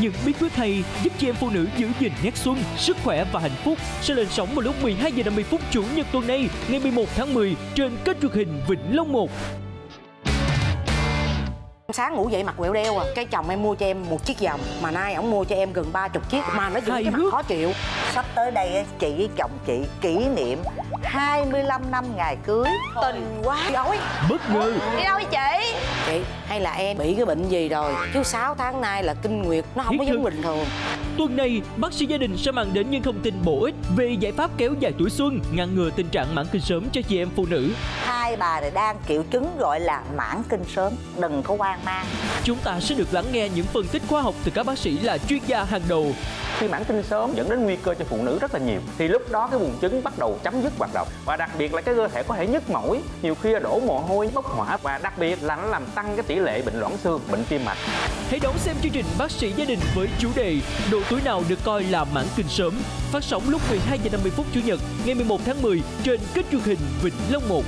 Những bí quyết hay giúp chị em phụ nữ giữ gìn nét xuân, sức khỏe và hạnh phúc sẽ lên sóng vào lúc 12 giờ 50 phút chủ nhật tuần này, ngày 11 tháng 10 trên kênh truyền hình Vĩnh Long 1. sáng ngủ dậy mặt quẹo đeo à cái chồng em mua cho em một chiếc vòng mà nay ổng mua cho em gần ba chục chiếc mà nó giữ cái mặt khó chịu. Sắp tới đây chị với chồng chị kỷ niệm 25 năm ngày cưới. Tình quá. Dối. Bất ngờ. Đi đâu vậy chị? Hay là em bị cái bệnh gì rồi chứ 6 tháng nay là kinh nguyệt nó không có Thiết giống thực. bình thường Tuần này, bác sĩ gia đình sẽ mang đến những thông tin bổ ích về giải pháp kéo dài tuổi xuân, ngăn ngừa tình trạng mãn kinh sớm cho chị em phụ nữ. Hai bà này đang triệu chứng gọi là mãn kinh sớm Đừng có hoang mang Chúng ta sẽ được lắng nghe những phân tích khoa học từ các bác sĩ là chuyên gia hàng đầu khi mãn kinh sớm dẫn đến nguy cơ cho phụ nữ rất là nhiều. Thì lúc đó cái buồng trứng bắt đầu chấm dứt hoạt động. Và đặc biệt là cái cơ thể có thể nhức mỏi, nhiều khi là đổ mồ hôi, bốc hỏa. Và đặc biệt là nó làm tăng cái tỷ lệ bệnh loãng xương, bệnh tim mạch. Hãy đón xem chương trình Bác sĩ gia đình với chủ đề Độ tuổi nào được coi là mãn kinh sớm, phát sóng lúc 12 giờ 50 phút chủ nhật, ngày 11 tháng 10 trên kênh truyền hình Vĩnh Long 1.